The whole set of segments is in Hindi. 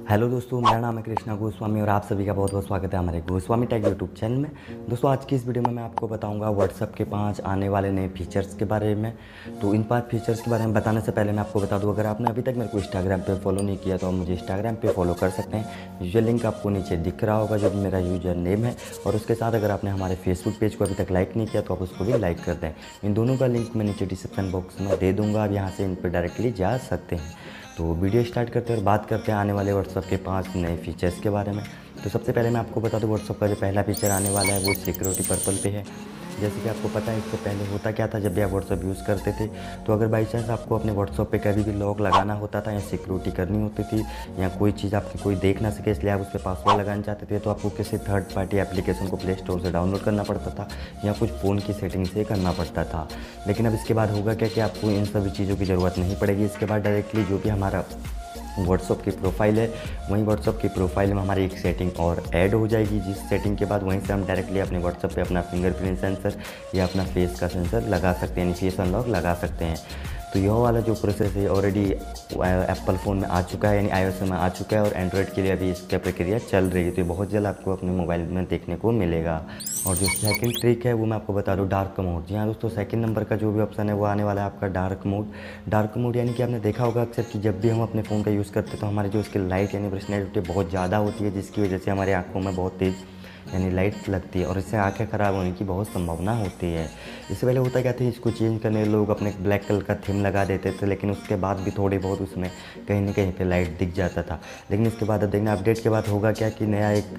हेलो दोस्तों, मेरा नाम है कृष्णा गोस्वामी और आप सभी का बहुत बहुत स्वागत है हमारे गोस्वामी टैग यूट्यूब चैनल में। दोस्तों, आज की इस वीडियो में मैं आपको बताऊँगा व्हाट्सअप के पाँच आने वाले नए फीचर्स के बारे में। तो इन पाँच फीचर्स के बारे में बताने से पहले मैं आपको बता दूँ, अगर आपने अभी तक मेरे को इंस्टाग्राम पर फॉलो नहीं किया तो आप मुझे इंस्टाग्राम पर फॉलो कर सकते हैं। यूज़र लिंक आपको नीचे दिख रहा होगा, जो मेरा यूज़र नेम है। और उसके साथ अगर आपने हमारे फेसबुक पेज को अभी तक लाइक नहीं किया तो आप उसको भी लाइक कर दें। इन दोनों का लिंक मैं नीचे डिस्क्रिप्शन बॉक्स में दे दूँगा, आप यहाँ से इन पर डायरेक्टली जा सकते हैं। तो वीडियो स्टार्ट करते हैं और बात करते हैं आने वाले व्हाट्सअप के पाँच नए फीचर्स के बारे में। तो सबसे पहले मैं आपको बता दूँ व्हाट्सअप का जो पहला फीचर आने वाला है, वो सिक्योरिटी पर्पल पे है। जैसे कि आपको पता है, इससे पहले होता क्या था, जब भी आप व्हाट्सअप यूज़ करते थे तो अगर बाई चांस आपको अपने व्हाट्सअप पे कभी भी लॉक लगाना होता था या सिक्योरिटी करनी होती थी या कोई चीज़ आपकी कोई देख ना सके, इसलिए आप उस पर पासवर्ड लगाना चाहते थे तो आपको किसी थर्ड पार्टी एप्लीकेशन को प्ले स्टोर से डाउनलोड करना पड़ता था या कुछ फ़ोन की सेटिंग से करना पड़ता था। लेकिन अब इसके बाद होगा क्या कि आपको इन सभी चीज़ों की ज़रूरत नहीं पड़ेगी। इसके बाद डायरेक्टली जो भी हमारा व्हाट्सअप की प्रोफ़ाइल है। वहीं व्हाट्सअप की प्रोफ़ाइल में हमारी एक सेटिंग और ऐड हो जाएगी। जिस सेटिंग के बाद वहीं से हम डायरेक्टली अपने व्हाट्सअप पे अपना फिंगरप्रिंट सेंसर या अपना फेस का सेंसर लगा सकते हैं यानी फेस अनलॉक लगा सकते हैं। तो यह वाला जो प्रोसेस है ऑलरेडी एप्पल फ़ोन में आ चुका है, यानी आई में आ चुका है और एंड्रॉयड के लिए अभी इसकी प्रक्रिया चल रही है। तो बहुत जल्द आपको अपने मोबाइल में देखने को मिलेगा। और जो सेकंड ट्रिक है, वो मैं आपको बता दूँ डार्क मोड जी हाँ दोस्तों सेकंड नंबर का जो भी ऑप्शन है, वो आने वाला है आपका डार्क मोड डार्क मोड यानी कि आपने देखा होगा अक्सर कि जब भी हम अपने फ़ोन का यूज़ करते हैं तो हमारी जो उसकी लाइट यानी ब्रसनेट बहुत ज़्यादा होती है, जिसकी वजह से हमारी आँखों में बहुत तेज़ यानी लाइट लगती है और इससे आँखें ख़राब होने की बहुत संभावना होती है। इससे पहले होता क्या था, इसको चेंज करने लोग अपने ब्लैक कलर का थीम लगा देते थे, लेकिन उसके बाद भी थोड़ी बहुत उसमें कहीं ना कहीं पे लाइट दिख जाता था। लेकिन इसके बाद अब देखना अपडेट के बाद होगा क्या कि नया एक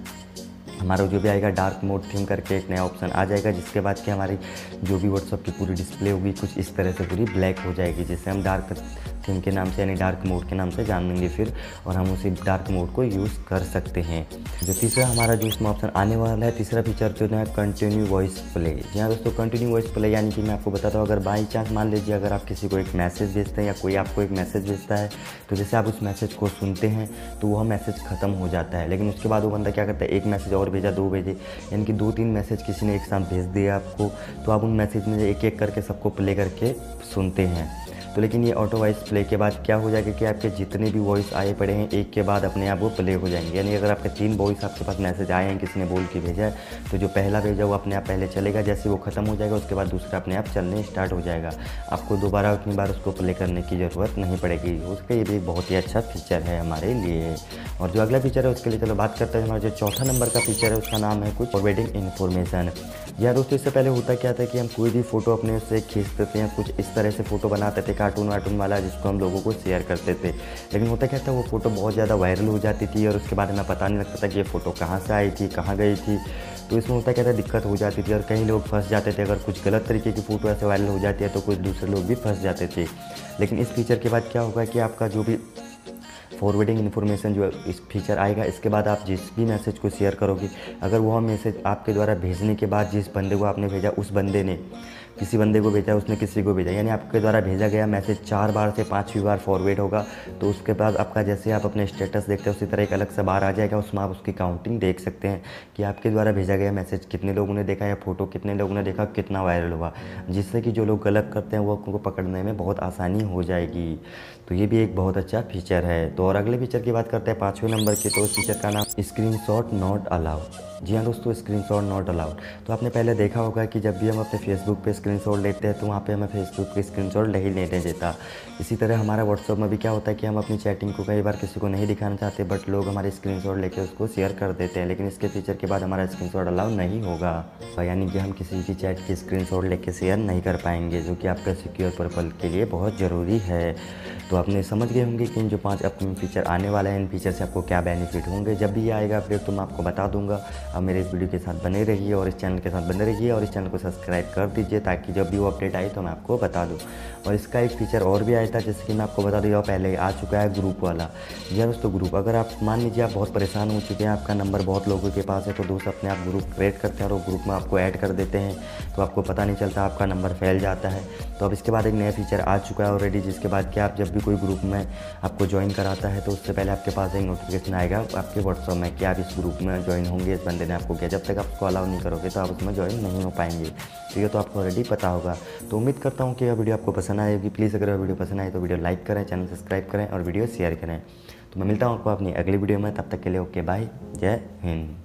हमारा जो भी आएगा डार्क मोड थीम करके एक नया ऑप्शन आ जाएगा, जिसके बाद कि हमारी जो भी व्हाट्सअप की पूरी डिस्प्ले होगी, कुछ इस तरह से पूरी ब्लैक हो जाएगी, जिससे हम डार्क के नाम से, यानी डार्क मोड के नाम से जान लेंगे फिर, और हम उसी डार्क मोड को यूज़ कर सकते हैं। जो तीसरा हमारा जो इसमें ऑप्शन आने वाला है, तीसरा फीचर जो है कंटिन्यू वॉइस प्ले जी हाँ दोस्तों कंटिन्यू वॉइस प्ले यानी कि मैं आपको बताता हूँ, अगर बाई चांस मान लीजिए अगर आप किसी को एक मैसेज भेजते हैं या कोई आपको एक मैसेज भेजता है तो जैसे आप उस मैसेज को सुनते हैं तो वह मैसेज ख़त्म हो जाता है। लेकिन उसके बाद वो बंदा क्या करता है, एक मैसेज और भेजा, दो भेजे, यानी कि दो तीन मैसेज किसी ने एक साथ भेज दिया आपको तो आप उन मैसेज में एक एक करके सबको प्ले करके सुनते हैं। तो लेकिन ये ऑटो वॉइस प्ले के बाद क्या हो जाएगा कि आपके जितने भी वॉइस आए पड़े हैं, एक के बाद अपने आप वो प्ले हो जाएँगे। यानी अगर आपके तीन वॉइस आपके पास मैसेज आए हैं, किसी ने बोल के भेजा है तो जो पहला भेजा वो अपने आप पहले चलेगा, जैसे वो ख़त्म हो जाएगा, उसके बाद दूसरा अपने आप चलने स्टार्ट हो जाएगा। आपको दोबारा उतनी बार उसको प्ले करने की ज़रूरत नहीं पड़ेगी। उसका ये भी बहुत ही अच्छा फीचर है हमारे लिए। और जो अगला फीचर है, उसके लिए चलो बात करते हैं हमारा जो चौथा नंबर का फीचर है, उसका नाम है कुछ फॉरवेडिंग इन्फॉर्मेशन या दोस्तों, इससे पहले होता क्या था कि हम कोई भी फ़ोटो अपने से खींचते थे, या कुछ इस तरह से फ़ोटो बनाते थे कार्टून वार्टून वाला, जिसको हम लोगों को शेयर करते थे। लेकिन होता क्या था, वो फ़ोटो बहुत ज़्यादा वायरल हो जाती थी, और उसके बाद हमें पता नहीं लगता था कि ये फ़ोटो कहाँ से आई थी, कहाँ गई थी। तो इसमें होता क्या था, दिक्कत हो जाती थी, और कई लोग फंस जाते थे। अगर कुछ गलत तरीके की फ़ोटो ऐसे वायरल हो जाती है तो कुछ दूसरे लोग भी फंस जाते थे। लेकिन इस फीचर के बाद क्या होगा कि आपका जो भी फॉरवर्डिंग इन्फॉर्मेशन जो इस फीचर आएगा। इसके बाद आप जिस भी मैसेज को शेयर करोगे, अगर वह मैसेज आपके द्वारा भेजने के बाद जिस बंदे को आपने भेजा, उस बंदे ने किसी बंदे को भेजा, उसने किसी को भेजा। यानी आपके द्वारा भेजा गया मैसेज चार बार से पाँचवीं बार फॉरवर्ड होगा। तो उसके बाद आपका जैसे आप अपने स्टेटस देखते हैं, उसी तरह एक अलग से बार आ जाएगा। उसमें आप उसकी काउंटिंग देख सकते हैं कि आपके द्वारा भेजा गया मैसेज कितने लोगों ने देखा या फ़ोटो कितने लोगों ने देखा, कितना वायरल हुआ। जिससे कि जो लोग गलत करते हैं, वो उनको पकड़ने में बहुत आसानी हो जाएगी। तो ये भी एक बहुत अच्छा फीचर है। तो और अगले फीचर की बात करते हैं पाँचवें नंबर की। तो उस फीचर का नाम स्क्रीन शॉट नॉट अलाउड जी हाँ दोस्तों स्क्रीन शॉट नॉट अलाउड तो आपने पहले देखा होगा कि जब भी हम अपने फेसबुक पे स्क्रीन शॉट लेते हैं तो वहाँ पे हमें फेसबुक पे स्क्रीन शॉट नहीं लेने देता। इसी तरह हमारा व्हाट्सअप में भी क्या होता है कि हम अपनी चैटिंग को कई बार किसी को नहीं दिखाना चाहते बट लोग हमारे स्क्रीन शॉट लेकर उसको शेयर कर देते हैं, लेकिन इसके फीचर के बाद हमारा स्क्रीन शॉट अलाउ नहीं होगा। यानी कि हम किसी की चैट की स्क्रीन शॉट लेकर शेयर नहीं कर पाएँगे, जो कि आपका सिक्योर पर्पल के लिए बहुत ज़रूरी है। तो आपने समझ गए होंगे कि इन जो पाँच अपकमिंग फीचर आने वाले हैं, इन फीचर से आपको क्या बेनिफिट होंगे। जब भी आएगा अपडेट तो मैं आपको बता दूँगा। अब मेरे इस वीडियो के साथ बने रहिए और इस चैनल के साथ बने रहिए और इस चैनल को सब्सक्राइब कर दीजिए ताकि जब भी वो अपडेट आए तो मैं आपको बता दूँ। और इसका एक फीचर और भी आया था, जैसे कि मैं आपको बता दूँ पहले आ चुका है ग्रुप वाला। यह दोस्तों ग्रुप अगर आप, मान लीजिए आप बहुत परेशान हो चुके हैं, आपका नंबर बहुत लोगों के पास है तो दोस्त अपने आप ग्रुप क्रिएट करते हैं और ग्रुप में आपको ऐड कर देते हैं। तो आपको पता नहीं चलता आपका नंबर फैल जाता है। तो अब इसके बाद एक नया फीचर आ चुका है ऑलरेडी जिसके बाद कि आप जब भी कोई ग्रुप में आपको ज्वाइन कराता है तो उससे पहले आपके पास एक नोटिफिकेशन आएगा आपके व्हाट्सअप में कि आप इस ग्रुप में ज्वाइन होंगे, इस बंदे ने आपको किया। जब तक आप उसको अलाउ नहीं करोगे तो आप उसमें ज्वाइन नहीं हो पाएँगे। तो ये तो आपको ऑलरेडी ही पता होगा। तो उम्मीद करता हूँ कि यह वीडियो आपको पसंद आएगी। प्लीज़ अगर यह वीडियो पसंद आए तो वीडियो लाइक करें, चैनल सब्सक्राइब करें और वीडियो शेयर करें। तो मैं मिलता हूँ आपको अपनी अगली वीडियो में। तब तक के लिए ओके, बाय, जय हिंद।